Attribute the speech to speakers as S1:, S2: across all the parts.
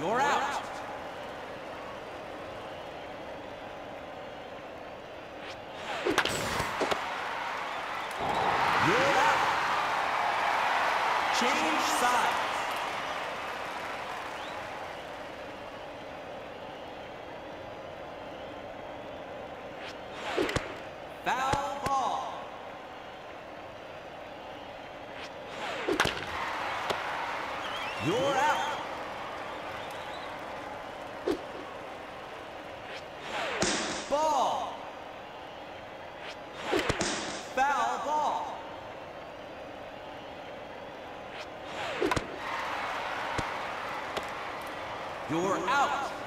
S1: You're, out. You're out. Change sides. Foul ball. You're out. You're out.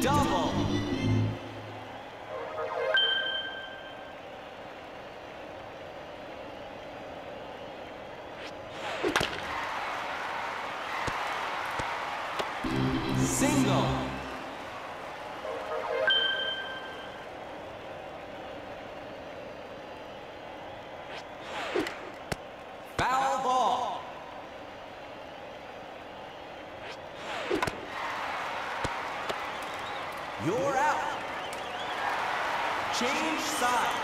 S1: Double. Single. Change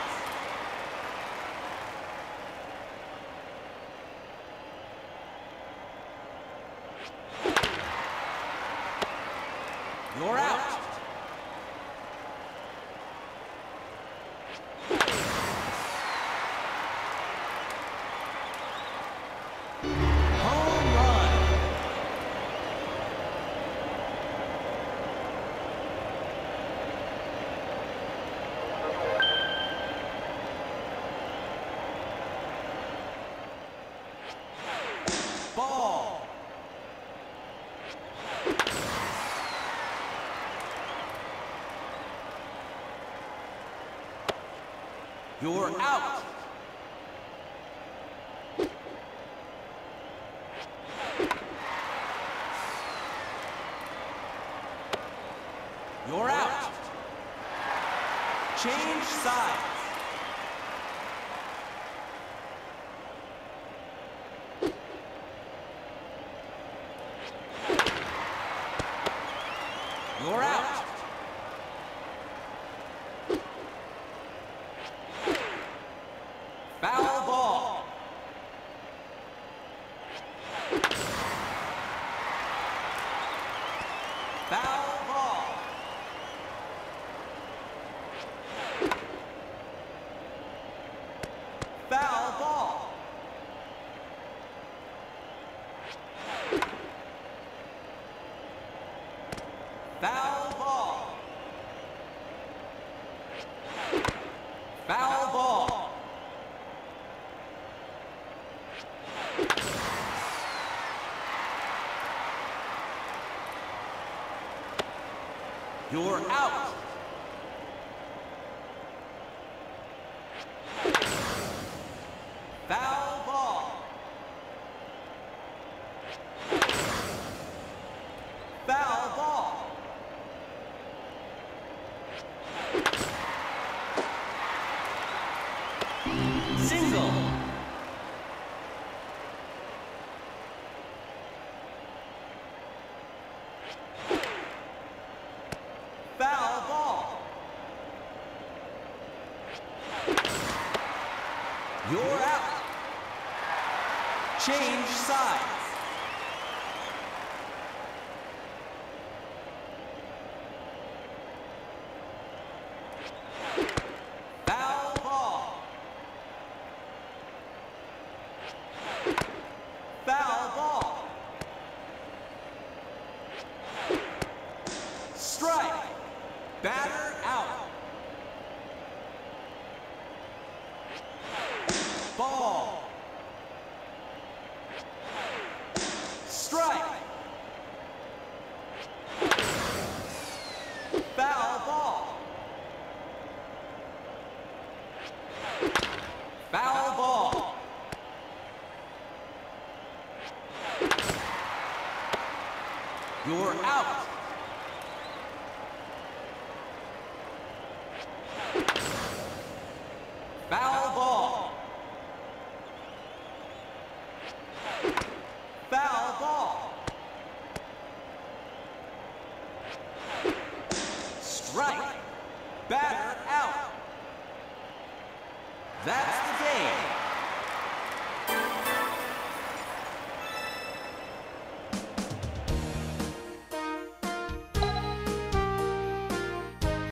S1: You're out. You're out. Change sides. You're out. Foul ball. Foul ball. Foul ball. Foul ball. Foul ball. You're out. Foul Change sides. Foul ball. Foul ball. Strike. Batter out. That's